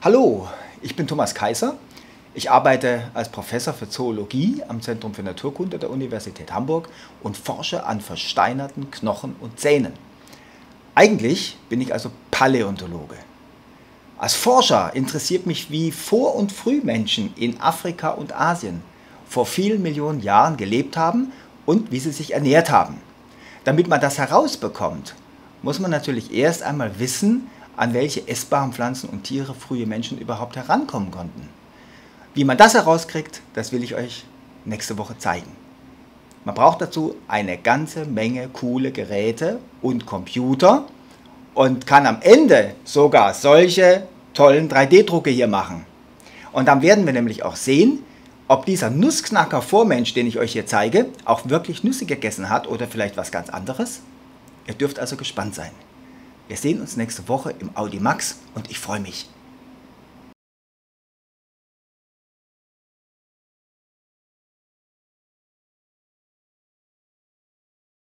Hallo, ich bin Thomas Kaiser. Ich arbeite als Professor für Zoologie am Zentrum für Naturkunde der Universität Hamburg und forsche an versteinerten Knochen und Zähnen. Eigentlich bin ich also Paläontologe. Als Forscher interessiert mich, wie Vor- und Frühmenschen in Afrika und Asien vor vielen Millionen Jahren gelebt haben und wie sie sich ernährt haben. Damit man das herausbekommt, muss man natürlich erst einmal wissen, an welche essbaren Pflanzen und Tiere frühe Menschen überhaupt herankommen konnten. Wie man das herauskriegt, das will ich euch nächste Woche zeigen. Man braucht dazu eine ganze Menge coole Geräte und Computer und kann am Ende sogar solche tollen 3D-Drucke hier machen. Und dann werden wir nämlich auch sehen, ob dieser Nussknacker Vormensch, den ich euch hier zeige, auch wirklich Nüsse gegessen hat oder vielleicht was ganz anderes. Ihr dürft also gespannt sein. Wir sehen uns nächste Woche im Audi Max und ich freue mich.